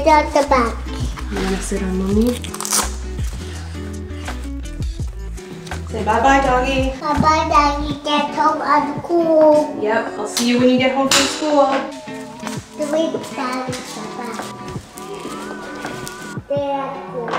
head at the back. I'm gonna sit on mommy. Say bye-bye, doggy. Bye bye, Daddy. Get home at school. Yep, I'll see you when you get home from school. The way Daddy's back. They're at school.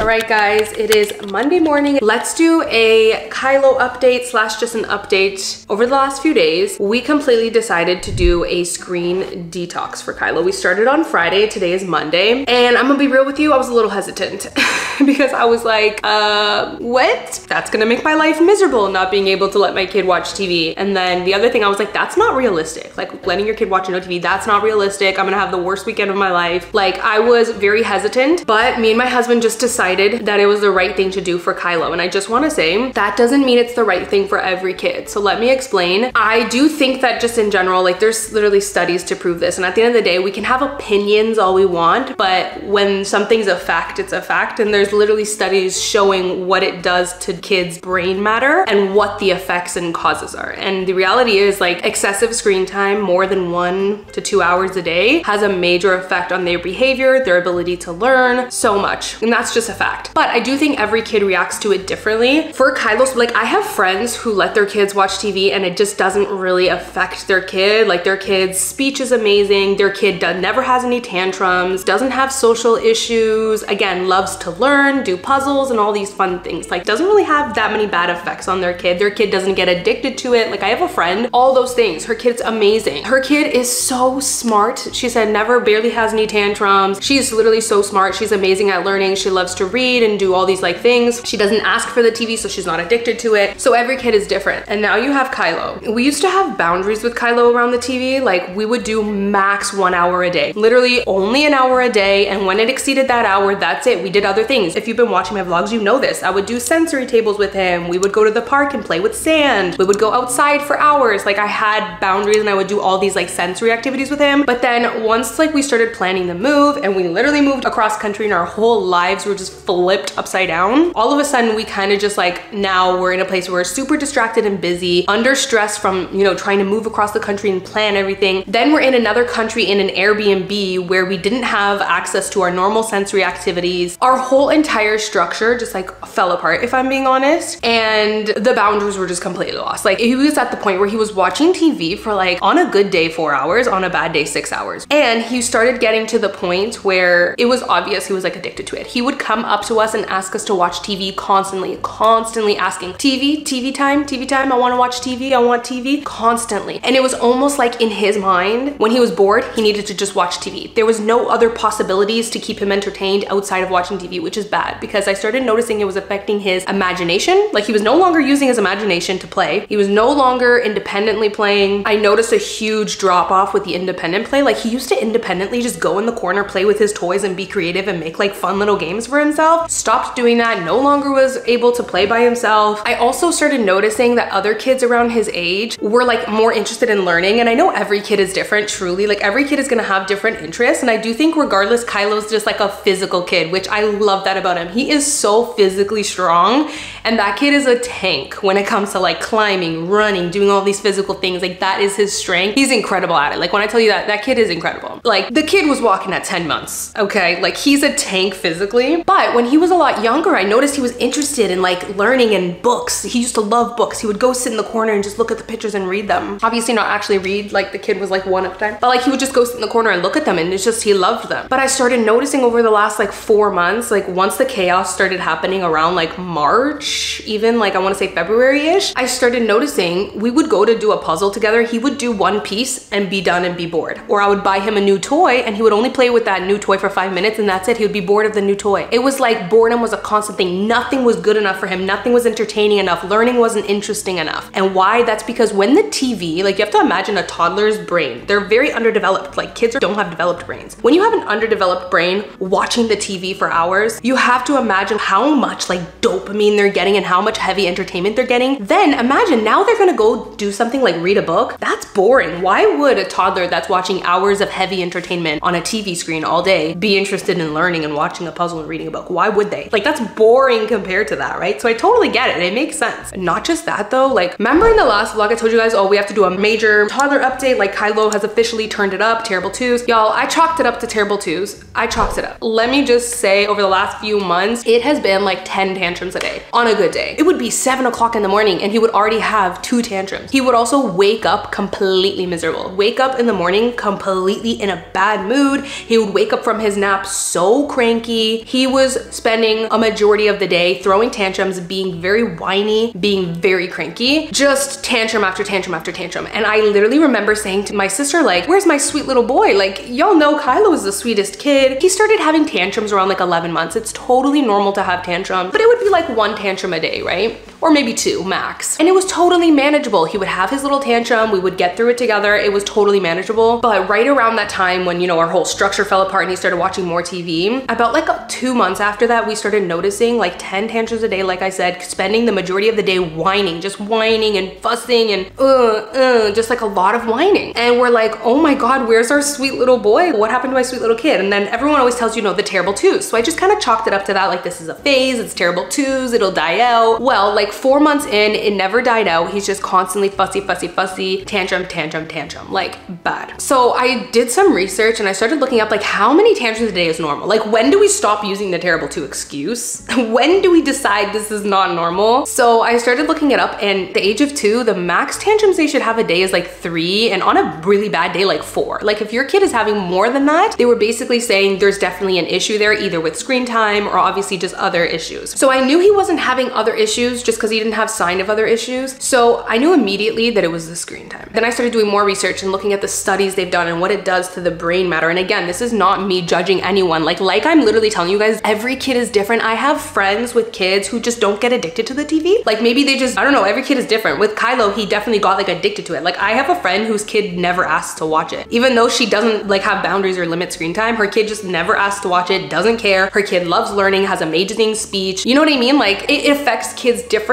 All right, guys, it is Monday morning. Let's do a Kylo update slash just an update. Over the last few days, we completely decided to do a screen detox for Kylo. We started on Friday, today is Monday, and I'm gonna be real with you, I was a little hesitant because I was like, uh, what? That's gonna make my life miserable not being able to let my kid watch TV. And then the other thing, I was like, that's not realistic. Like letting your kid watch no TV, that's not realistic. I'm gonna have the worst weekend of my life. Like I was very hesitant, but me and my husband just decided that it was the right thing to do for Kylo. And I just wanna say, that doesn't mean it's the right thing for every kid. So let me explain. I do think that just in general, like there's literally studies to prove this. And at the end of the day, we can have opinions all we want, but when something's a fact, it's a fact. And there's literally studies showing what it does to kids' brain matter and what the effects and causes are. And the reality is like excessive screen time, more than one to two hours a day, has a major effect on their behavior, their ability to learn, so much. And that's just a fact. But I do think every kid reacts to it differently. For Kylo's, like I have friends who let their kids watch TV and it just doesn't really affect their kid. Like their kid's speech is amazing. Their kid never has any tantrums, doesn't have social issues, again, loves to learn, do puzzles and all these fun things. Like doesn't really have that many bad effects on their kid. Their kid doesn't get addicted to it. Like I have a friend, all those things. Her kid's amazing. Her kid is so smart. She said never barely has any tantrums. She's literally so smart. She's amazing at learning. She loves to read and do all these like things. She doesn't ask for the TV, so she's not addicted to it. So every kid is different. And now you have Kylo. We used to have boundaries with Kylo around the TV. Like we would do max one hour a day. Literally only an hour a day. And when it exceeded that hour, that's it. We did other things. If you've been watching my vlogs, you know this. I would do sensory tables with him. We would go to the park and play with sand. We would go outside for hours. Like I had boundaries and I would do all these like sensory activities with him. But then once like we started planning the move and we literally moved across country and our whole lives were just flipped upside down, all of a sudden we kind of just like now we're in a place where we're super distracted and busy, under stress from, you know, trying to move across the country and plan everything. Then we're in another country in an Airbnb where we didn't have access to our normal sensory activities. Our whole entire structure just like fell apart, if I'm being honest. And the boundaries were just completely lost. Like he was at the point where he was watching TV for like on a good day, four hours, on a bad day, six hours. And he started getting to the point where it was obvious he was like addicted to it. He would come up to us and ask us to watch TV constantly, constantly asking, TV, TV time, TV time, I wanna watch TV, I want TV, constantly. And it was almost like in his mind, when he was bored, he needed to just watch TV. There was no other possibilities to keep him entertained outside of watching TV, which is bad because I started noticing it was affecting his imagination. Like he was no longer using his imagination to play. He was no longer independently playing. I noticed a huge drop off with the independent play. Like he used to independently just go in the corner, play with his toys and be creative and make like fun little games for himself. Stopped doing that, no longer was able to play by himself. I also started noticing that other kids around his age were like more interested in learning. And I know every kid is different, truly. Like every kid is gonna have different interests. And I do think regardless, Kylo's just like a physical kid, which I love that about him. He is so physically strong. And that kid is a tank when it comes to like climbing, running, doing all these physical things. Like that is his strength. He's incredible at it. Like when I tell you that, that kid is incredible. Like the kid was walking at 10 months, okay? Like he's a tank physically. But when he was a lot younger, I noticed he was interested in like learning and books. He used to love books. He would go sit in the corner and just look at the pictures and read them. Obviously not actually read, like the kid was like one at a time. But like he would just go sit in the corner and look at them and it's just, he loved them. But I started noticing over the last like four months, like once the chaos started happening around like March, even like I wanna say February-ish, I started noticing we would go to do a puzzle together. He would do one piece and be done and be bored. Or I would buy him a new toy and he would only play with that new toy for five minutes and that's it. He would be bored of the new toy. It was like boredom was a constant thing. Nothing was good enough for him. Nothing was entertaining enough. Learning wasn't interesting enough. And why? That's because when the TV, like you have to imagine a toddler's brain, they're very underdeveloped. Like kids don't have developed brains. When you have an underdeveloped brain watching the TV for hours, you have to imagine how much like dopamine they're getting and how much heavy entertainment they're getting. Then imagine now they're gonna go do something like read a book. That's boring. Why would a toddler that's watching hours of heavy entertainment on a TV screen all day be interested in learning and watching a puzzle and reading a book? Why would they? Like that's boring compared to that, right? So I totally get it. It makes sense. Not just that though, like remember in the last vlog I told you guys, oh, we have to do a major toddler update, like Kylo has officially turned it up, terrible twos. Y'all, I chalked it up to terrible twos. I chalked it up. Let me just say over the last few months, it has been like 10 tantrums a day on a good day. It would be seven o'clock in the morning and he would already have two tantrums. He would also wake up completely miserable. Wake up in the morning completely in a bad mood. He would wake up from his nap so cranky. He was spending a majority of the day throwing tantrums, being very whiny, being very cranky, just tantrum after tantrum after tantrum. And I literally remember saying to my sister, like, where's my sweet little boy? Like, y'all know Kylo is the sweetest kid. He started having tantrums around like 11 months. It's totally normal to have tantrums, but it would be like one tantrum a day, right? Or maybe two max. And it was totally manageable. He would have his little tantrum. We would get through it together. It was totally manageable. But right around that time when, you know, our whole structure fell apart and he started watching more TV, about like two months after that, we started noticing like 10 tantrums a day, like I said, spending the majority of the day whining, just whining and fussing and uh, uh, just like a lot of whining. And we're like, oh my God, where's our sweet little boy? What happened to my sweet little kid? And then everyone always tells you, no, the terrible twos. So I just kind of chalked it up to that, like this is a phase, it's terrible twos, it'll die out. Well, like four months in, it never died out. He's just constantly fussy, fussy, fussy, tantrum, tantrum, tantrum, like bad. So I did some research and I started looking up like how many tantrums a day is normal? Like when do we stop using the terrible two excuse? when do we decide this is not normal? So I started looking it up and the age of two, the max tantrums they should have a day is like three and on a really bad day, like four. Like if your kid is having more than that, they were basically saying there's definitely an issue there, either with screen time or obviously just other issues. So I knew he wasn't having other issues just because he didn't have sign of other issues. So I knew immediately that it was the screen time. Then I started doing more research and looking at the studies they've done and what it does to the brain matter. And again, this is not me judging anyone. Like, like I'm literally telling you guys, every kid is different. I have friends with kids who just don't get addicted to the TV. Like maybe they just, I don't know, every kid is different. With Kylo, he definitely got like addicted to it. Like I have a friend whose kid never asks to watch it. Even though she doesn't like have boundaries or limit screen time, her kid just never asks to watch it, doesn't care. Her kid loves learning, has amazing speech. You know what I mean? Like it, it affects kids differently.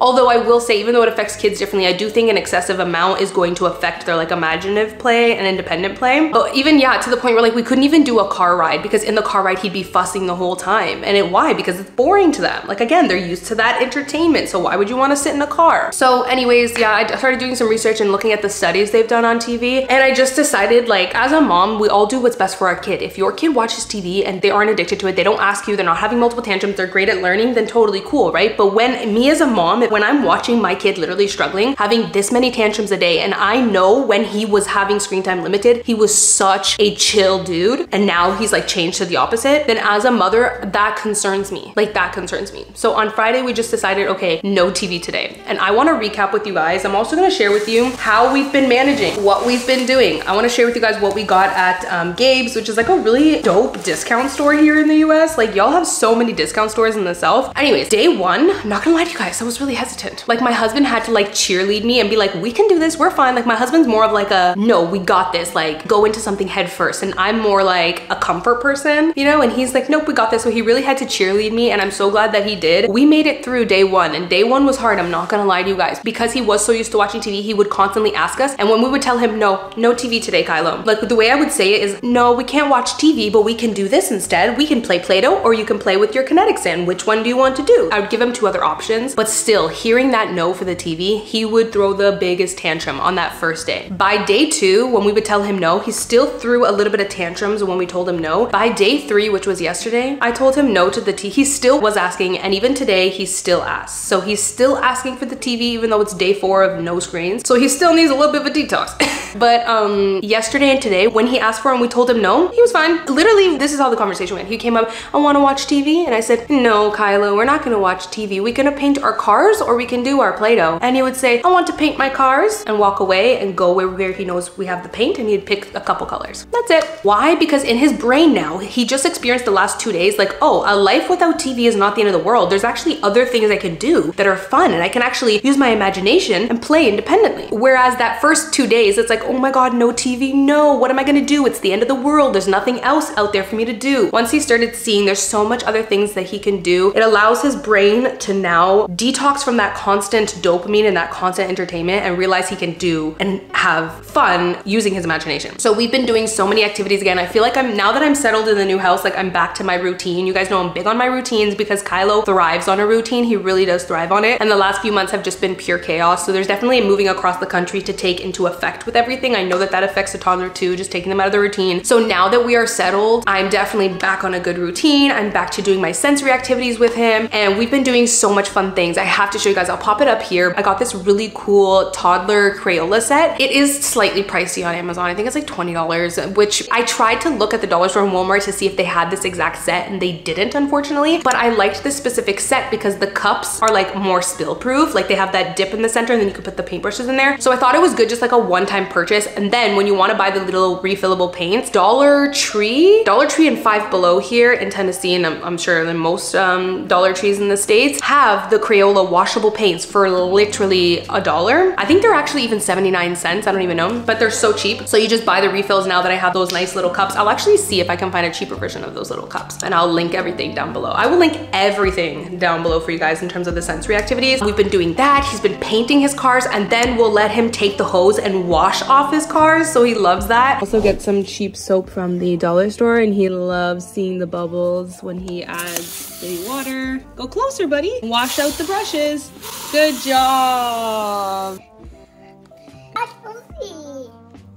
Although I will say, even though it affects kids differently, I do think an excessive amount is going to affect their like imaginative play and independent play. But even yeah, to the point where like we couldn't even do a car ride because in the car ride he'd be fussing the whole time. And it why? Because it's boring to them. Like again, they're used to that entertainment. So why would you want to sit in a car? So anyways, yeah, I started doing some research and looking at the studies they've done on TV. And I just decided like as a mom, we all do what's best for our kid. If your kid watches TV and they aren't addicted to it, they don't ask you, they're not having multiple tantrums, they're great at learning, then totally cool, right? But when me as a mom, when I'm watching my kid literally struggling, having this many tantrums a day, and I know when he was having screen time limited, he was such a chill dude, and now he's like changed to the opposite, then as a mother, that concerns me. Like that concerns me. So on Friday, we just decided, okay, no TV today. And I wanna recap with you guys. I'm also gonna share with you how we've been managing, what we've been doing. I wanna share with you guys what we got at um, Gabe's, which is like a really dope discount store here in the US. Like y'all have so many discount stores in the South. Anyways, day one, I'm not gonna lie to you guys, I was really hesitant. Like my husband had to like cheerlead me and be like, we can do this, we're fine. Like my husband's more of like a, no, we got this, like go into something head first. And I'm more like a comfort person, you know? And he's like, nope, we got this. So he really had to cheerlead me and I'm so glad that he did. We made it through day one and day one was hard. I'm not gonna lie to you guys. Because he was so used to watching TV, he would constantly ask us. And when we would tell him, no, no TV today, Kylo. Like the way I would say it is, no, we can't watch TV, but we can do this instead. We can play Play-Doh or you can play with your kinetic sand. Which one do you want to do? I would give him two other options, but still hearing that no for the TV, he would throw the biggest tantrum on that first day. By day two, when we would tell him no, he still threw a little bit of tantrums when we told him no. By day three, which was yesterday, I told him no to the TV. He still was asking, and even today, he still asks. So he's still asking for the TV, even though it's day four of no screens. So he still needs a little bit of a detox. but um, yesterday and today, when he asked for and we told him no, he was fine. Literally, this is how the conversation went. He came up, I wanna watch TV. And I said, no, Kylo, we're not gonna watch TV. We're gonna paint our cars or we can do our Play-Doh. And he would say, I want to paint my cars and walk away and go where, he knows we have the paint and he'd pick a couple colors. That's it. Why? Because in his brain now, he just experienced the last two days like, oh, a life without TV is not the end of the world. There's actually other things I can do that are fun and I can actually use my imagination and play independently. Whereas that first two days, it's like, oh my God, no TV, no, what am I gonna do? It's the end of the world. There's nothing else out there for me to do. Once he started seeing there's so much other things that he can do, it allows his brain to now detox from that constant dopamine and that constant entertainment and realize he can do and have fun using his imagination. So we've been doing so many activities again. I feel like I'm, now that I'm settled in the new house, like I'm back to my routine. You guys know I'm big on my routines because Kylo thrives on a routine. He really does thrive on it. And the last few months have just been pure chaos. So there's definitely a moving across the country to take into effect with everything. I know that that affects a toddler too, just taking them out of the routine. So now that we are settled, I'm definitely back on a good routine. I'm back to doing my sensory activities with him. And we've been doing so much fun things. I have to show you guys, I'll pop it up here. I got this really cool toddler Crayola set. It is slightly pricey on Amazon. I think it's like $20, which I tried to look at the dollar store and Walmart to see if they had this exact set and they didn't, unfortunately. But I liked this specific set because the cups are like more spill proof. Like they have that dip in the center and then you can put the paintbrushes in there. So I thought it was good, just like a one-time purchase. And then when you wanna buy the little refillable paints, Dollar Tree, Dollar Tree and Five Below here in Tennessee, and I'm, I'm sure in most um, Dollar Trees in the States, have the Crayola washable paints for literally a dollar. I think they're actually even 79 cents, I don't even know, but they're so cheap. So you just buy the refills now that I have those nice little cups. I'll actually see if I can find a cheaper version of those little cups and I'll link everything down below. I will link everything down below for you guys in terms of the sensory activities. We've been doing that. He's been painting his cars and then we'll let him take the hose and wash off his cars. So he loves that. Also get some cheap soap from the dollar store and he loves seeing the bubbles when he adds the water. Go closer, buddy. Wash out the brushes. Good job.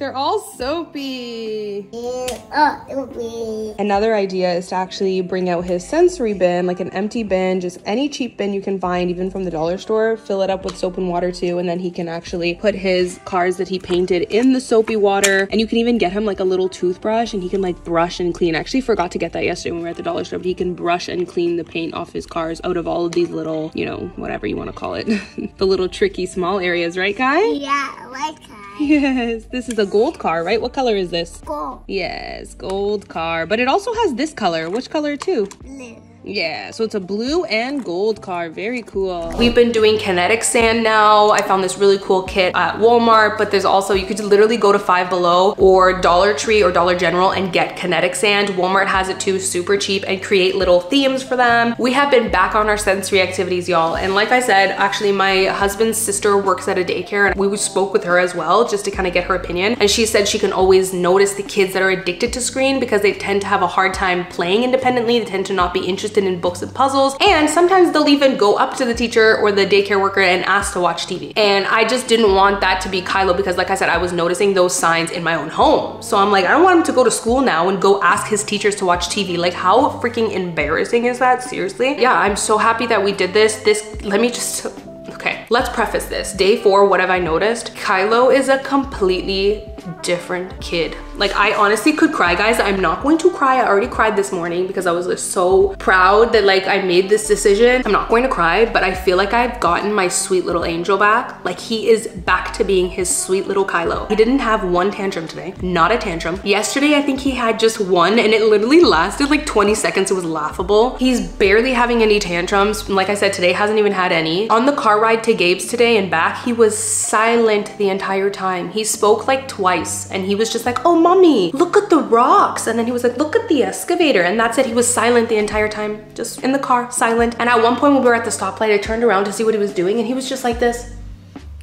They're all soapy. Oh, Another idea is to actually bring out his sensory bin, like an empty bin, just any cheap bin you can find, even from the dollar store, fill it up with soap and water too, and then he can actually put his cars that he painted in the soapy water. And you can even get him like a little toothbrush and he can like brush and clean. I actually forgot to get that yesterday when we were at the dollar store, but he can brush and clean the paint off his cars out of all of these little, you know, whatever you want to call it, the little tricky small areas, right, Guy? yeah, I like that. Yes, this is a gold car, right? What color is this? Go. Yes, gold car. But it also has this color. Which color too? Blue. Yeah, so it's a blue and gold car. Very cool. We've been doing kinetic sand now. I found this really cool kit at Walmart, but there's also, you could literally go to Five Below or Dollar Tree or Dollar General and get kinetic sand. Walmart has it too, super cheap, and create little themes for them. We have been back on our sensory activities, y'all. And like I said, actually my husband's sister works at a daycare and we spoke with her as well just to kind of get her opinion. And she said she can always notice the kids that are addicted to screen because they tend to have a hard time playing independently. They tend to not be interested in books and puzzles. And sometimes they'll even go up to the teacher or the daycare worker and ask to watch TV. And I just didn't want that to be Kylo because like I said, I was noticing those signs in my own home. So I'm like, I don't want him to go to school now and go ask his teachers to watch TV. Like how freaking embarrassing is that? Seriously? Yeah, I'm so happy that we did this. This, let me just, okay. Let's preface this. Day four, what have I noticed? Kylo is a completely different kid. Like I honestly could cry guys. I'm not going to cry. I already cried this morning because I was just so proud that like I made this decision. I'm not going to cry, but I feel like I've gotten my sweet little angel back. Like he is back to being his sweet little Kylo. He didn't have one tantrum today, not a tantrum. Yesterday, I think he had just one and it literally lasted like 20 seconds. It was laughable. He's barely having any tantrums. Like I said, today hasn't even had any. On the car ride to Gabe's today and back, he was silent the entire time. He spoke like twice and he was just like, oh, mommy, look at the rocks. And then he was like, look at the excavator. And that's it. He was silent the entire time, just in the car, silent. And at one point when we were at the stoplight, I turned around to see what he was doing and he was just like this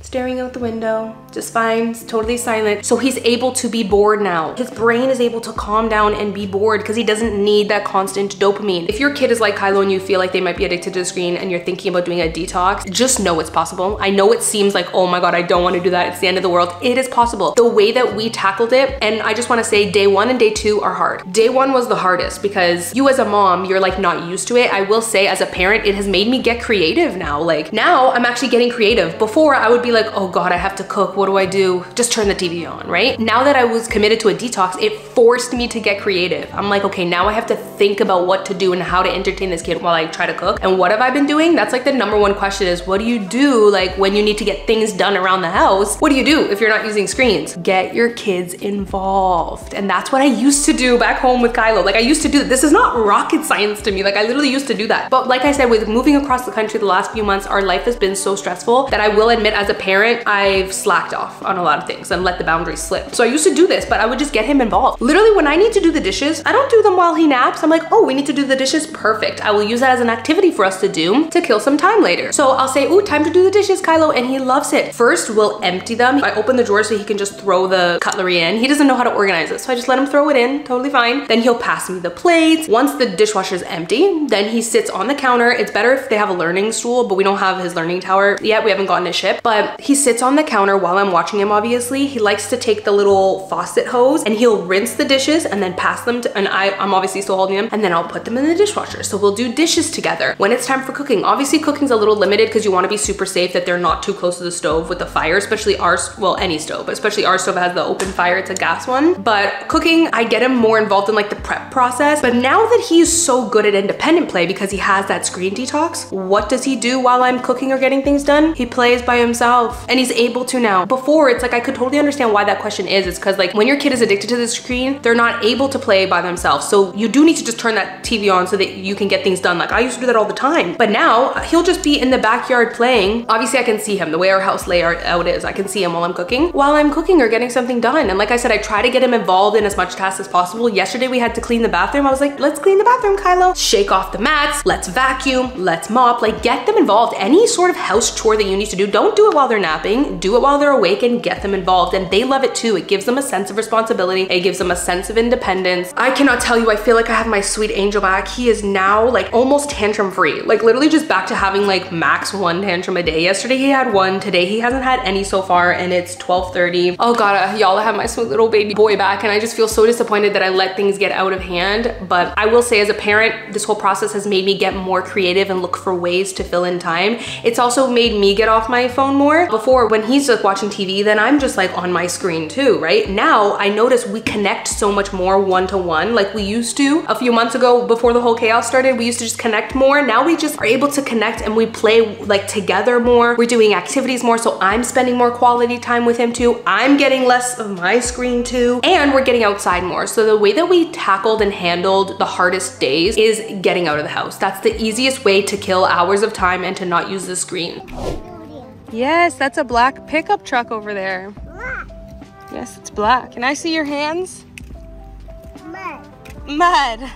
staring out the window, just fine, totally silent. So he's able to be bored now. His brain is able to calm down and be bored because he doesn't need that constant dopamine. If your kid is like Kylo and you feel like they might be addicted to the screen and you're thinking about doing a detox, just know it's possible. I know it seems like, oh my God, I don't want to do that. It's the end of the world. It is possible. The way that we tackled it, and I just want to say day one and day two are hard. Day one was the hardest because you as a mom, you're like not used to it. I will say as a parent, it has made me get creative now. Like now I'm actually getting creative. Before I would be like, oh God, I have to cook. What do I do? Just turn the TV on, right? Now that I was committed to a detox, it forced me to get creative. I'm like, okay, now I have to think about what to do and how to entertain this kid while I try to cook. And what have I been doing? That's like the number one question is what do you do like when you need to get things done around the house? What do you do if you're not using screens? Get your kids involved. And that's what I used to do back home with Kylo. Like I used to do, this is not rocket science to me. Like I literally used to do that. But like I said, with moving across the country the last few months, our life has been so stressful that I will admit as a parent, parent, I've slacked off on a lot of things and let the boundaries slip. So I used to do this, but I would just get him involved. Literally when I need to do the dishes, I don't do them while he naps. I'm like, oh, we need to do the dishes. Perfect. I will use that as an activity for us to do to kill some time later. So I'll say, oh, time to do the dishes, Kylo. And he loves it. First, we'll empty them. I open the drawer so he can just throw the cutlery in. He doesn't know how to organize it. So I just let him throw it in, totally fine. Then he'll pass me the plates. Once the dishwasher is empty, then he sits on the counter. It's better if they have a learning stool, but we don't have his learning tower yet. We haven't gotten it shipped, but he sits on the counter while I'm watching him, obviously. He likes to take the little faucet hose and he'll rinse the dishes and then pass them to, and I, I'm obviously still holding them, and then I'll put them in the dishwasher. So we'll do dishes together. When it's time for cooking, obviously cooking's a little limited because you wanna be super safe that they're not too close to the stove with the fire, especially our, well, any stove, but especially our stove has the open fire, it's a gas one. But cooking, I get him more involved in like the prep process. But now that he's so good at independent play because he has that screen detox, what does he do while I'm cooking or getting things done? He plays by himself and he's able to now. Before, it's like I could totally understand why that question is. It's because like when your kid is addicted to the screen, they're not able to play by themselves. So you do need to just turn that TV on so that you can get things done. Like I used to do that all the time. But now he'll just be in the backyard playing. Obviously I can see him the way our house layout uh, is. I can see him while I'm cooking, while I'm cooking or getting something done. And like I said, I try to get him involved in as much tasks as possible. Yesterday we had to clean the bathroom. I was like, let's clean the bathroom, Kylo. Shake off the mats, let's vacuum, let's mop, like get them involved. Any sort of house chore that you need to do, don't do it while they're napping, do it while they're awake and get them involved. And they love it too. It gives them a sense of responsibility. It gives them a sense of independence. I cannot tell you, I feel like I have my sweet angel back. He is now like almost tantrum free. Like literally just back to having like max one tantrum a day. Yesterday he had one, today he hasn't had any so far and it's 12.30. Oh god, uh, y'all, have my sweet little baby boy back and I just feel so disappointed that I let things get out of hand. But I will say as a parent, this whole process has made me get more creative and look for ways to fill in time. It's also made me get off my phone more. Before, when he's just watching TV, then I'm just like on my screen too, right? Now I notice we connect so much more one-to-one -one, like we used to a few months ago before the whole chaos started. We used to just connect more. Now we just are able to connect and we play like together more. We're doing activities more, so I'm spending more quality time with him too. I'm getting less of my screen too, and we're getting outside more. So the way that we tackled and handled the hardest days is getting out of the house. That's the easiest way to kill hours of time and to not use the screen. Yes, that's a black pickup truck over there. Black. Yes, it's black. Can I see your hands? Mud. Mud.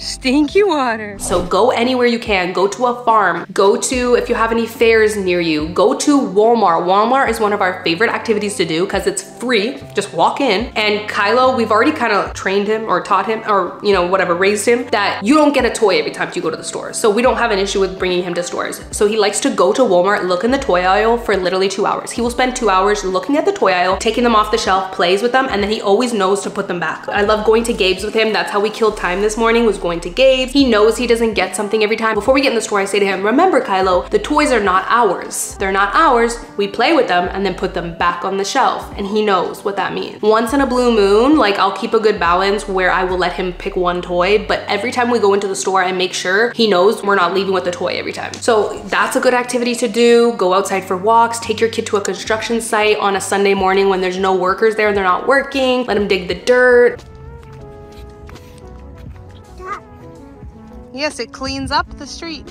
Stinky water. So go anywhere you can. Go to a farm. Go to, if you have any fairs near you, go to Walmart. Walmart is one of our favorite activities to do because it's free. Just walk in. And Kylo, we've already kind of trained him or taught him or, you know, whatever, raised him that you don't get a toy every time you go to the store. So we don't have an issue with bringing him to stores. So he likes to go to Walmart, look in the toy aisle for literally two hours. He will spend two hours looking at the toy aisle, taking them off the shelf, plays with them, and then he always knows to put them back. I love going to Gabe's with him. That's how we killed time this morning was going to Gabe's. He knows he doesn't get something every time. Before we get in the store, I say to him, remember Kylo, the toys are not ours. They're not ours. We play with them and then put them back on the shelf. And he knows what that means. Once in a blue moon, like I'll keep a good balance where I will let him pick one toy, but every time we go into the store, I make sure he knows we're not leaving with the toy every time. So that's a good activity to do. Go outside for walks, take your kid to a construction site on a Sunday morning when there's no workers there and they're not working. Let him dig the dirt. Yes, it cleans up the street.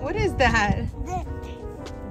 What is that?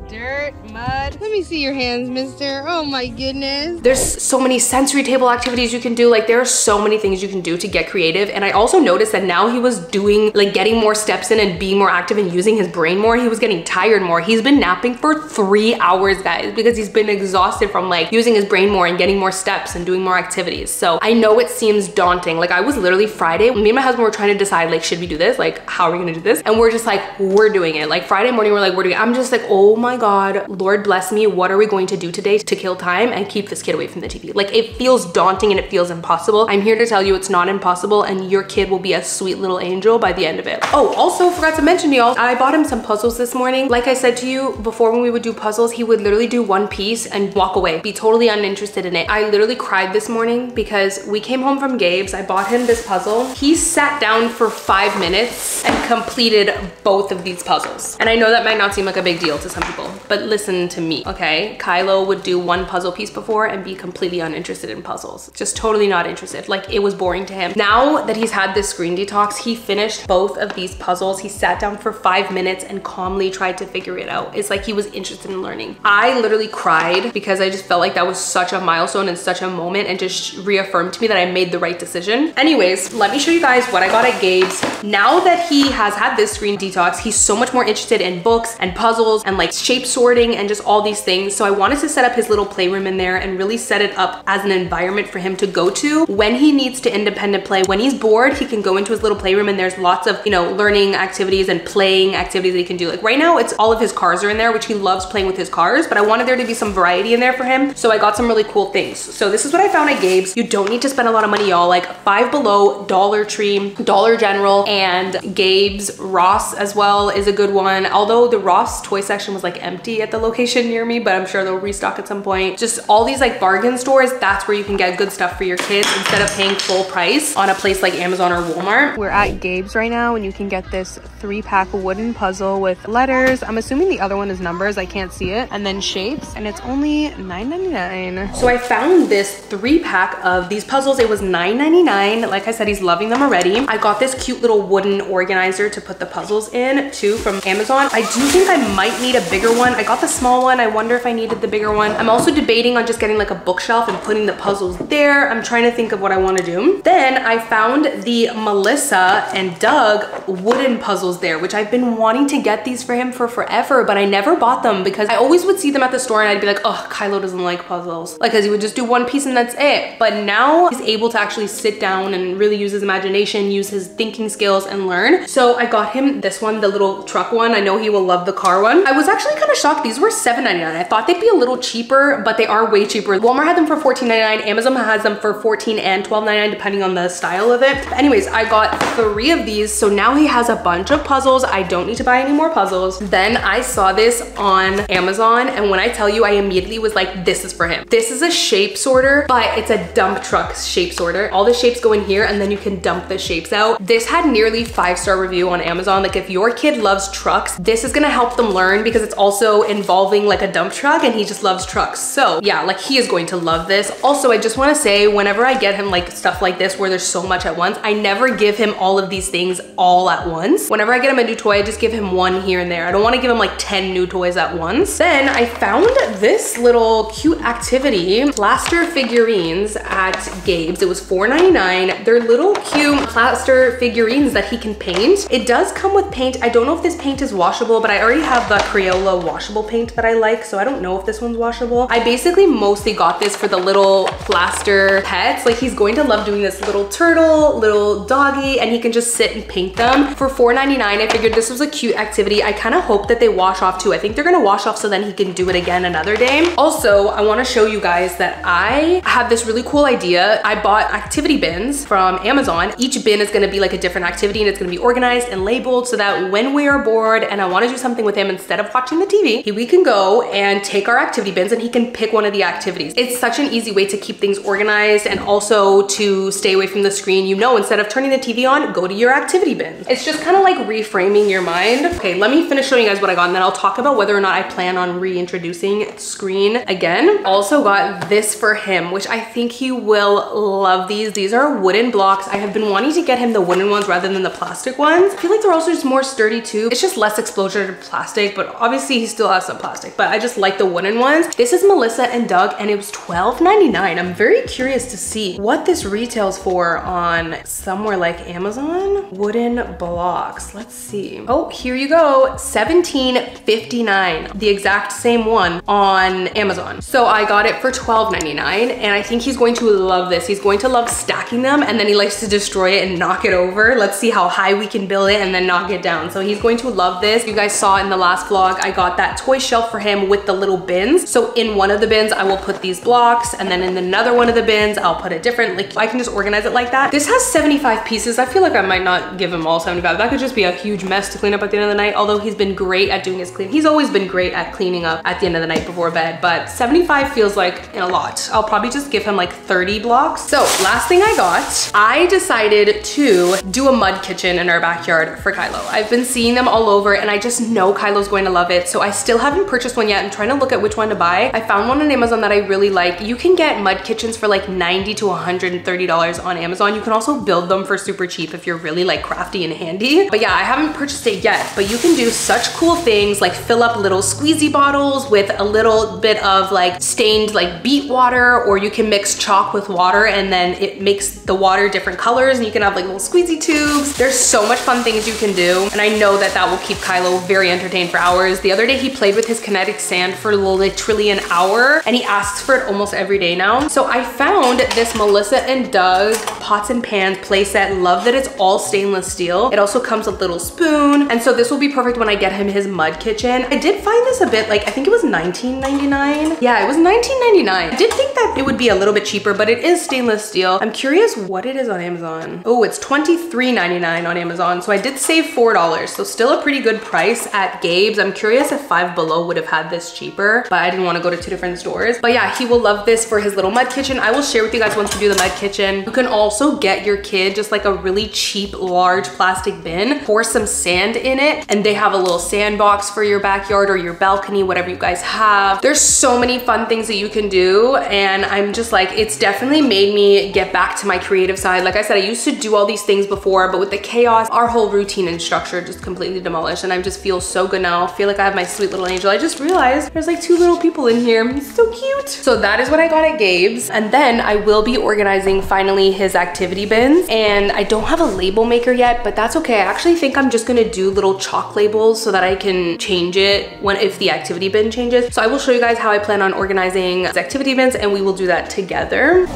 Dirt, mud. Let me see your hands, mister. Oh my goodness. There's so many sensory table activities you can do. Like there are so many things you can do to get creative. And I also noticed that now he was doing, like getting more steps in and being more active and using his brain more. He was getting tired more. He's been napping for three hours, guys, because he's been exhausted from like using his brain more and getting more steps and doing more activities. So I know it seems daunting. Like I was literally Friday, me and my husband were trying to decide like, should we do this? Like, how are we gonna do this? And we're just like, we're doing it. Like Friday morning, we're like, we're doing it. I'm just like, oh my God, Lord bless me. What are we going to do today to kill time and keep this kid away from the TV? Like it feels daunting and it feels impossible. I'm here to tell you it's not impossible and your kid will be a sweet little angel by the end of it. Oh, also forgot to mention y'all, I bought him some puzzles this morning. Like I said to you before when we would do puzzles, he would literally do one piece and walk away, be totally uninterested in it. I literally cried this morning because we came home from Gabe's. I bought him this puzzle. He sat down for five minutes and completed both of these puzzles. And I know that might not seem like a big deal to some people, but listen to me, okay? Kylo would do one puzzle piece before and be completely uninterested in puzzles. Just totally not interested. Like it was boring to him. Now that he's had this screen detox, he finished both of these puzzles. He sat down for five minutes and calmly tried to figure it out. It's like he was interested in learning. I literally cried because I just felt like that was such a milestone and such a moment and just reaffirmed to me that I made the right decision. Anyways, let me show you guys what I got at Gabe's. Now that he has had this screen detox, he's so much more interested in books and puzzles and like shape sorting and just all these things. So I wanted to set up his little playroom in there and really set it up as an environment for him to go to when he needs to independent play. When he's bored, he can go into his little playroom and there's lots of, you know, learning activities and playing activities that he can do. Like right now, it's all of his cars are in there, which he loves playing with his cars, but I wanted there to be some variety in there for him. So I got some really cool things. So this is what I found at Gabe's. You don't need to spend a lot of money, y'all. Like Five Below, Dollar Tree, Dollar General, and Gabe's Ross as well is a good one. Although the Ross toy section was like empty at the location near me, but I'm sure they'll restock at some point. Just all these like bargain stores, that's where you can get good stuff for your kids instead of paying full price on a place like Amazon or Walmart. We're at Gabe's right now and you can get this three pack wooden puzzle with letters. I'm assuming the other one is numbers. I can't see it. And then shapes and it's only $9.99. So I found this three pack of these puzzles. It was $9.99. Like I said, he's loving them already. I got this cute little wooden organizer to put the puzzles in too from Amazon. I do think I might need a bigger one. I got the small one. I wonder if I needed the bigger one. I'm also debating on just getting like a bookshelf and putting the puzzles there. I'm trying to think of what I want to do. Then I found the Melissa and Doug wooden puzzles there, which I've been wanting to get these for him for forever, but I never bought them because I always would see them at the store and I'd be like, oh, Kylo doesn't like puzzles. Like, cause he would just do one piece and that's it. But now he's able to actually sit down and really use his imagination, use his thinking skills and learn. So I got him this one, the little truck one. I know he will love the car one. I was actually kind of shocked. These were $7.99. I thought they'd be a little cheaper, but they are way cheaper. Walmart had them for $14.99. Amazon has them for 14 and $12.99 depending on the style of it. But anyways, I got three of these. So now he has a bunch of puzzles. I don't need to buy any more puzzles. Then I saw this on Amazon. And when I tell you, I immediately was like, this is for him. This is a shape sorter, but it's a dump truck shape sorter. All the shapes go in here and then you can dump the shapes out. This had nearly five star review on Amazon. Like if your kid loves trucks, this is gonna help them learn because it's also involving like a dump truck and he just loves trucks. So yeah, like he is going to love this. Also, I just wanna say whenever I get him like stuff like this where there's so much at once, I never give him all of these things all at once. Whenever I get him a new toy, I just give him one here and there. I don't wanna give him like 10 new toys at once. Then I found this little cute activity, plaster figurines at Gabe's. It was $4.99. They're little cute plaster figurines that he can paint. It does come with paint. I don't know if this paint is washable, but I already have the Crayola washable paint that I like, so I don't know if this one's washable. I basically mostly got this for the little plaster pets. Like he's going to love doing this little turtle, little doggy, and he can just sit and paint them. For $4.99, I figured this was a cute activity. I kind of hope that they wash off too. I think they're gonna wash off so then he can do it again another day. Also, I wanna show you guys that I have this really cool idea. I bought activity bins from Amazon. Each bin is gonna be like a different activity and it's gonna be organized and labeled so that when we are bored and I wanna do something with him instead of watching the TV, we can go and take our activity bins and he can pick one of the activities. It's such an easy way to keep things organized and also to stay away from the screen. You know, instead of turning the TV on, go to your activity bin. It's just kind of like reframing your mind. Okay, let me finish showing you guys what I got and then I'll talk about whether or not I plan on reintroducing screen again. Also got this for him, which I think he will love these. These are wooden blocks. I have been wanting to get him the wooden ones rather than the plastic ones. I feel like they're also just more sturdy too. It's just less exposure to plastic, but obviously he still has some plastic, but I just like the wooden ones. This is Melissa and Doug and it was $12.99. I'm very curious to see what this retails for on somewhere like Amazon. Wooden blocks, let's see. Oh, here you go, $17.59. The exact same one on Amazon. So I got it for $12.99 and I think he's going to love this. He's going to love stacking them and then he likes to destroy it and knock it over. Let's see how high we can build it and then knock it down. So he's going to love this. You guys saw in the last vlog, I got that toy shelf for him with the little bins. So in one of the bins, I will put these blocks and then in another one of the bins, I'll put a different. Like I can just organize it like that. This has 75 pieces. I feel like I might not give him all 75. That could just be a huge mess to clean up at the end of the night. Although he's been great at doing his clean. He's always been great at cleaning up at the end of the night before bed, but 75 feels like a lot. I'll probably just give him like 30 blocks. So last thing I got, I decided to do a mud kitchen in our backyard for Kylo. I've been seeing them all over and I just know Kylo's going to love it. So I still haven't purchased one yet. I'm trying to look at which one to buy. I found one on Amazon that I really like. You can get mud kitchens for like 90 to $130 on Amazon. You can also build them for super cheap if you're really like crafty and handy. But yeah, I haven't purchased it yet, but you can do such cool things like fill up little squeezy bottles with a little bit of like stained like beet water, or you can mix chalk with water and then it makes the water different colors and you can have like little squeezy tubes. There's so much fun things you can do. And I know that that will keep Kylo very entertained for hours. The other he played with his kinetic sand for literally an hour and he asks for it almost every day now. So I found this Melissa and Doug pots and pans playset. Love that it's all stainless steel. It also comes with a little spoon. And so this will be perfect when I get him his mud kitchen. I did find this a bit like, I think it was $19.99. Yeah, it was $19.99. I did think that it would be a little bit cheaper, but it is stainless steel. I'm curious what it is on Amazon. Oh, it's $23.99 on Amazon. So I did save $4. So still a pretty good price at Gabe's. I'm curious if Five Below would have had this cheaper, but I didn't want to go to two different stores. But yeah, he will love this for his little mud kitchen. I will share with you guys once we do the mud kitchen. You can also get your kid just like a really cheap, large plastic bin, pour some sand in it, and they have a little sandbox for your backyard or your balcony, whatever you guys have. There's so many fun things that you can do. And I'm just like, it's definitely made me get back to my creative side. Like I said, I used to do all these things before, but with the chaos, our whole routine and structure just completely demolished. And I just feel so good now. I feel like I have my sweet little angel. I just realized there's like two little people in here. It's so cute. So that is what I got at Gabe's. And then I will be organizing finally his activity bins. And I don't have a label maker yet, but that's okay. I actually think I'm just gonna do little chalk labels so that I can change it when if the activity bin changes. So I will show you guys how I plan on organizing his activity bins and we will do that together.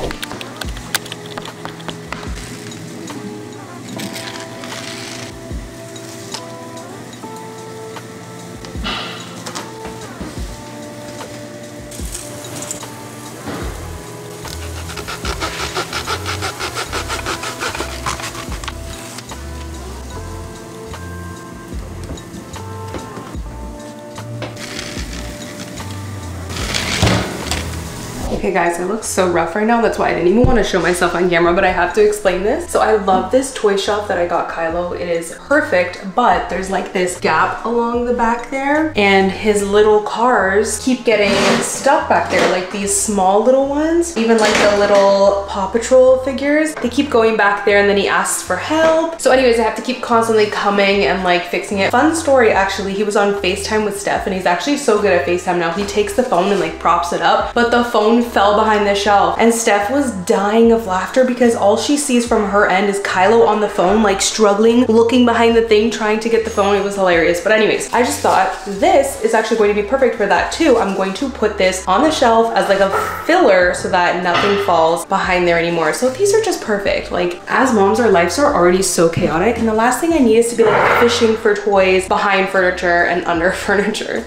I look so rough right now. That's why I didn't even want to show myself on camera, but I have to explain this. So I love this toy shelf that I got Kylo. It is perfect, but there's like this gap along the back there and his little cars keep getting stuck back there, like these small little ones, even like the little Paw Patrol figures. They keep going back there and then he asks for help. So anyways, I have to keep constantly coming and like fixing it. Fun story actually, he was on FaceTime with Steph and he's actually so good at FaceTime now. He takes the phone and like props it up, but the phone fell behind the shelf and Steph was dying of laughter because all she sees from her end is Kylo on the phone like struggling, looking behind the thing, trying to get the phone. It was hilarious. But anyways, I just thought this is actually going to be perfect for that too. I'm going to put this on the shelf as like a filler so that nothing falls behind there anymore. So these are just perfect. Like as moms, our lives are already so chaotic and the last thing I need is to be like fishing for toys behind furniture and under furniture.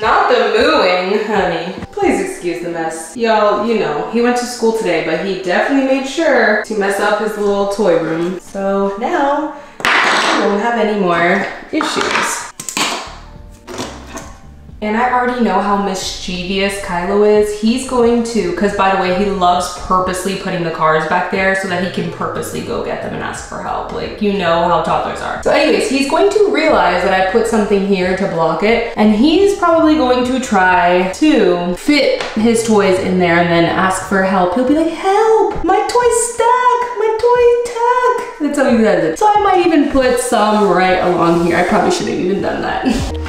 Not the mooing, honey. Please excuse the mess. Y'all, you know, he went to school today, but he definitely made sure to mess up his little toy room. So now, I won't have any more issues. And I already know how mischievous Kylo is. He's going to, because by the way, he loves purposely putting the cars back there so that he can purposely go get them and ask for help. Like, you know how toddlers are. So anyways, he's going to realize that I put something here to block it. And he's probably going to try to fit his toys in there and then ask for help. He'll be like, help, my toy's stuck, my toy stuck. That's how he does it. So I might even put some right along here. I probably should have even done that.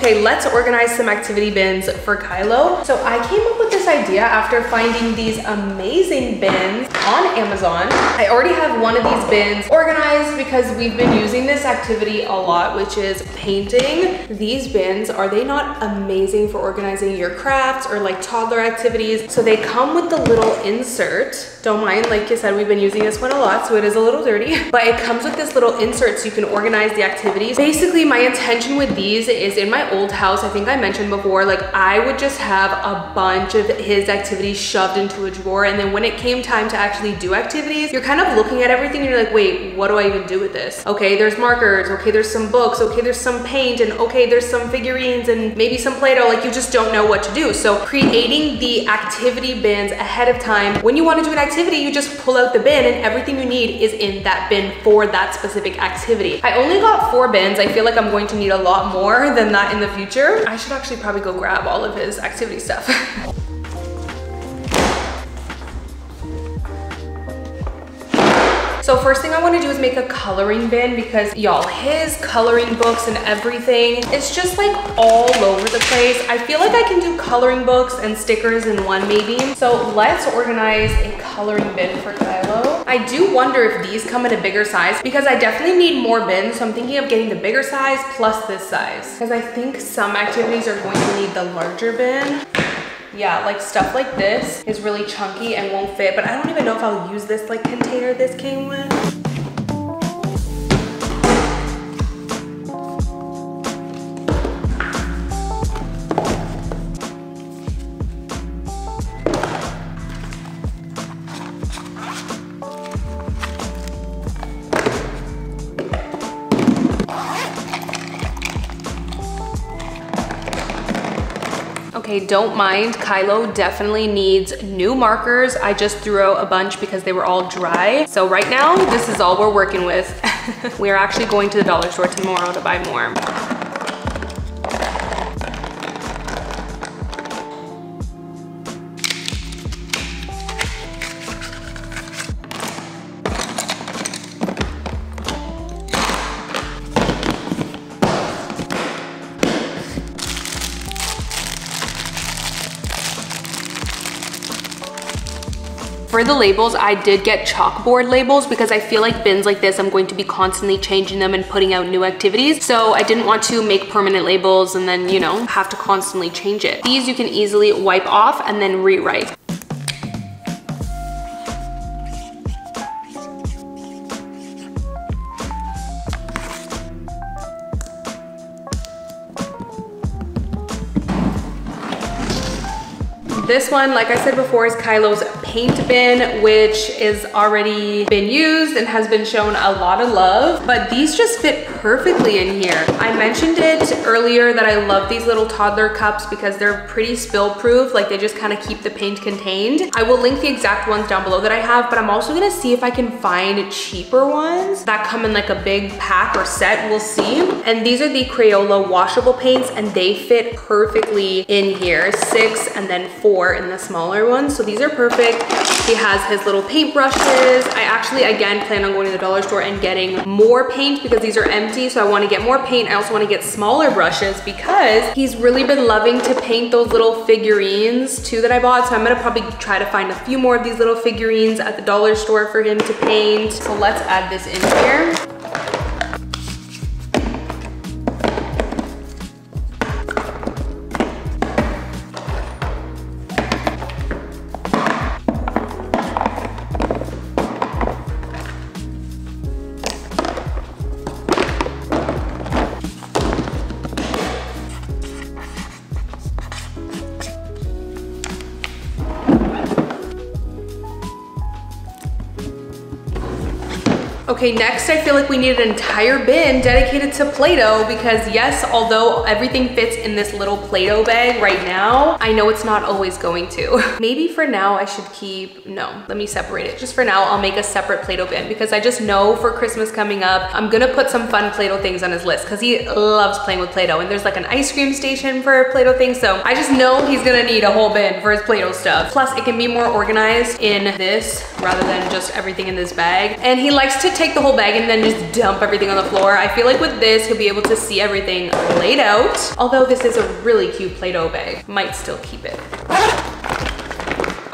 Okay, let's organize some activity bins for Kylo. So I came up with this idea after finding these amazing bins on Amazon. I already have one of these bins organized because we've been using this activity a lot, which is painting. These bins, are they not amazing for organizing your crafts or like toddler activities? So they come with the little insert. Don't mind, like I said, we've been using this one a lot, so it is a little dirty, but it comes with this little insert so you can organize the activities. Basically, my intention with these is in my old house, I think I mentioned before, like I would just have a bunch of his activities shoved into a drawer. And then when it came time to actually do activities, you're kind of looking at everything and you're like, wait, what do I even do with this? Okay, there's markers. Okay, there's some books. Okay, there's some paint. And okay, there's some figurines and maybe some Play-Doh. Like you just don't know what to do. So creating the activity bins ahead of time, when you want to do an activity, you just pull out the bin and everything you need is in that bin for that specific activity. I only got four bins. I feel like I'm going to need a lot more than that in the future. I should actually probably go grab all of his activity stuff. So first thing I wanna do is make a coloring bin because y'all, his coloring books and everything, it's just like all over the place. I feel like I can do coloring books and stickers in one maybe. So let's organize a coloring bin for Kylo. I do wonder if these come in a bigger size because I definitely need more bins. So I'm thinking of getting the bigger size plus this size because I think some activities are going to need the larger bin. Yeah, like stuff like this is really chunky and won't fit, but I don't even know if I'll use this like container this came with. Don't mind. Kylo definitely needs new markers. I just threw out a bunch because they were all dry. So right now, this is all we're working with. we are actually going to the dollar store tomorrow to buy more. For the labels, I did get chalkboard labels because I feel like bins like this, I'm going to be constantly changing them and putting out new activities. So I didn't want to make permanent labels and then, you know, have to constantly change it. These you can easily wipe off and then rewrite. This one, like I said before, is Kylo's paint bin, which is already been used and has been shown a lot of love, but these just fit perfectly in here. I mentioned it earlier that I love these little toddler cups because they're pretty spill proof, like they just kind of keep the paint contained. I will link the exact ones down below that I have, but I'm also gonna see if I can find cheaper ones that come in like a big pack or set, we'll see. And these are the Crayola washable paints and they fit perfectly in here, six and then four in the smaller ones. So these are perfect. He has his little paint brushes. I actually, again, plan on going to the dollar store and getting more paint because these are empty. So I wanna get more paint. I also wanna get smaller brushes because he's really been loving to paint those little figurines too that I bought. So I'm gonna probably try to find a few more of these little figurines at the dollar store for him to paint. So let's add this in here. Okay, next I feel like we need an entire bin dedicated to Play-Doh because yes, although everything fits in this little Play-Doh bag right now, I know it's not always going to. Maybe for now I should keep, no, let me separate it. Just for now, I'll make a separate Play-Doh bin because I just know for Christmas coming up, I'm gonna put some fun Play-Doh things on his list because he loves playing with Play-Doh and there's like an ice cream station for Play-Doh things. So I just know he's gonna need a whole bin for his Play-Doh stuff. Plus it can be more organized in this rather than just everything in this bag. And he likes to take the whole bag and then just dump everything on the floor. I feel like with this, he'll be able to see everything laid out. Although this is a really cute Play-Doh bag. Might still keep it.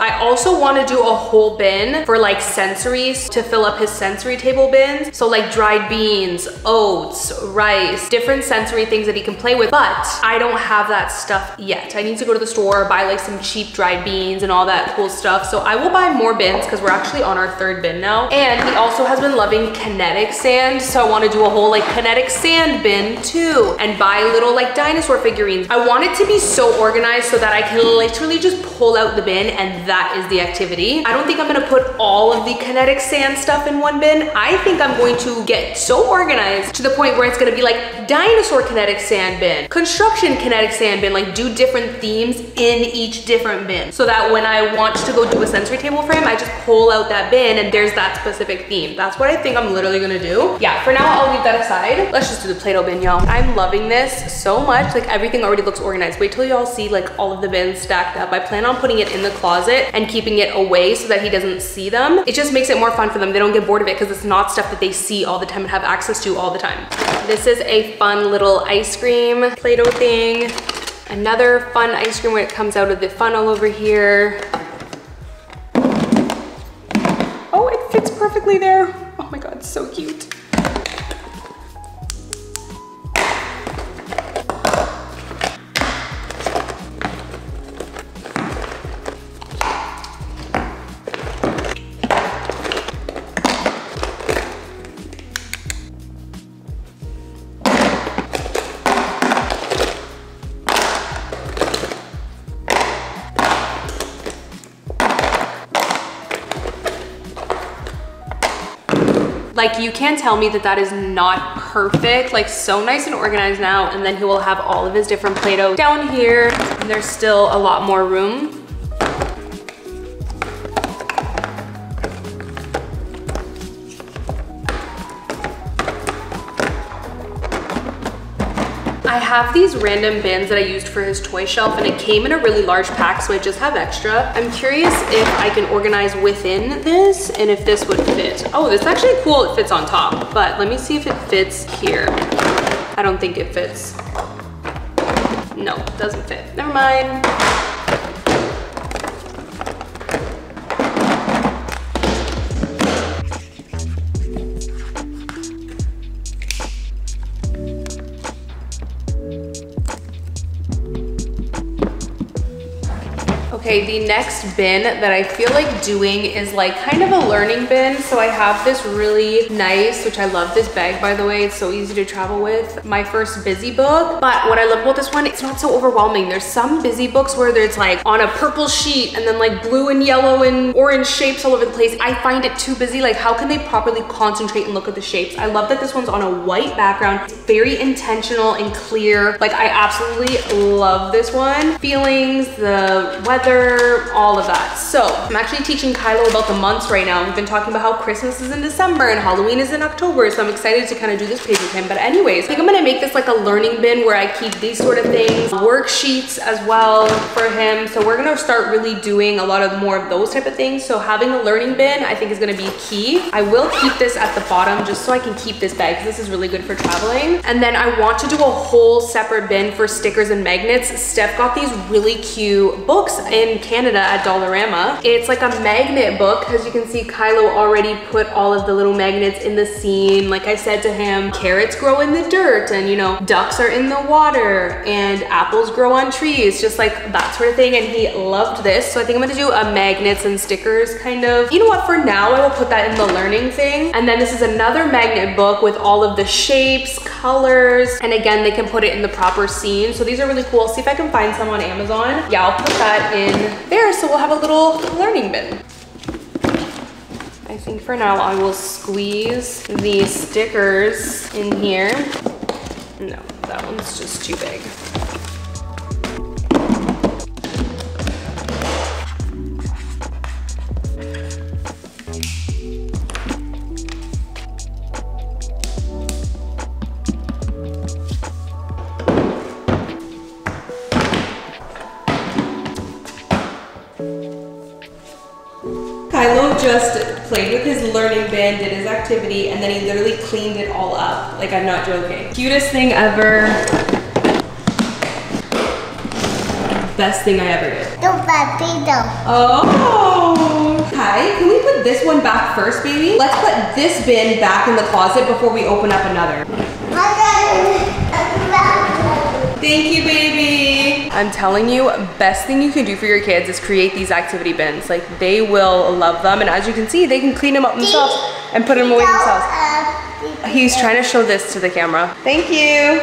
I also want to do a whole bin for like sensories to fill up his sensory table bins. So like dried beans, oats, rice, different sensory things that he can play with. But I don't have that stuff yet. I need to go to the store, buy like some cheap dried beans and all that cool stuff. So I will buy more bins because we're actually on our third bin now. And he also has been loving kinetic sand. So I want to do a whole like kinetic sand bin too and buy little like dinosaur figurines. I want it to be so organized so that I can literally just pull out the bin and that is the activity. I don't think I'm gonna put all of the kinetic sand stuff in one bin. I think I'm going to get so organized to the point where it's gonna be like dinosaur kinetic sand bin, construction kinetic sand bin, like do different themes in each different bin. So that when I want to go do a sensory table frame, I just pull out that bin and there's that specific theme. That's what I think I'm literally gonna do. Yeah, for now I'll leave that aside. Let's just do the Play-Doh bin, y'all. I'm loving this so much. Like everything already looks organized. Wait till y'all see like all of the bins stacked up. I plan on putting it in the closet and keeping it away so that he doesn't see them. It just makes it more fun for them. They don't get bored of it because it's not stuff that they see all the time and have access to all the time. This is a fun little ice cream Play-Doh thing. Another fun ice cream when it comes out of the funnel over here. Oh, it fits perfectly there. Oh my God, so cute. Like you can't tell me that that is not perfect, like so nice and organized now. And then he will have all of his different Play-Doh down here. And there's still a lot more room. Have these random bins that I used for his toy shelf and it came in a really large pack so I just have extra. I'm curious if I can organize within this and if this would fit. Oh, this is actually cool it fits on top, but let me see if it fits here. I don't think it fits. No, doesn't fit. Never mind. Next bin that I feel like doing is like kind of a learning bin. So I have this really nice, which I love this bag by the way, it's so easy to travel with, my first busy book. But what I love about this one, it's not so overwhelming. There's some busy books where there's like on a purple sheet and then like blue and yellow and orange shapes all over the place. I find it too busy. Like how can they properly concentrate and look at the shapes? I love that this one's on a white background. It's very intentional and clear. Like I absolutely love this one. Feelings, the weather, all of that. So I'm actually teaching Kylo about the months right now. We've been talking about how Christmas is in December and Halloween is in October. So I'm excited to kind of do this page with him. But anyways, I think I'm gonna make this like a learning bin where I keep these sort of things, worksheets as well for him. So we're gonna start really doing a lot of more of those type of things. So having a learning bin, I think is gonna be key. I will keep this at the bottom just so I can keep this bag because this is really good for traveling. And then I want to do a whole separate bin for stickers and magnets. Steph got these really cute books in Canada at Dollarama. It's like a magnet book. As you can see, Kylo already put all of the little magnets in the scene. Like I said to him, carrots grow in the dirt and you know, ducks are in the water and apples grow on trees, just like that sort of thing. And he loved this. So I think I'm gonna do a magnets and stickers kind of. You know what, for now, I will put that in the learning thing. And then this is another magnet book with all of the shapes, colors, and again, they can put it in the proper scene. So these are really cool. See if I can find some on Amazon. Yeah, I'll put that in there so we'll have a little learning bin. I think for now I will squeeze these stickers in here. No, that one's just too big. Played with his learning bin, did his activity, and then he literally cleaned it all up. Like, I'm not joking. Cutest thing ever. Best thing I ever did. Don't buy pizza. Oh. Hi, can we put this one back first, baby? Let's put this bin back in the closet before we open up another. Thank you, baby. I'm telling you, best thing you can do for your kids is create these activity bins. Like, they will love them. And as you can see, they can clean them up themselves and put them away themselves. He's trying to show this to the camera. Thank you.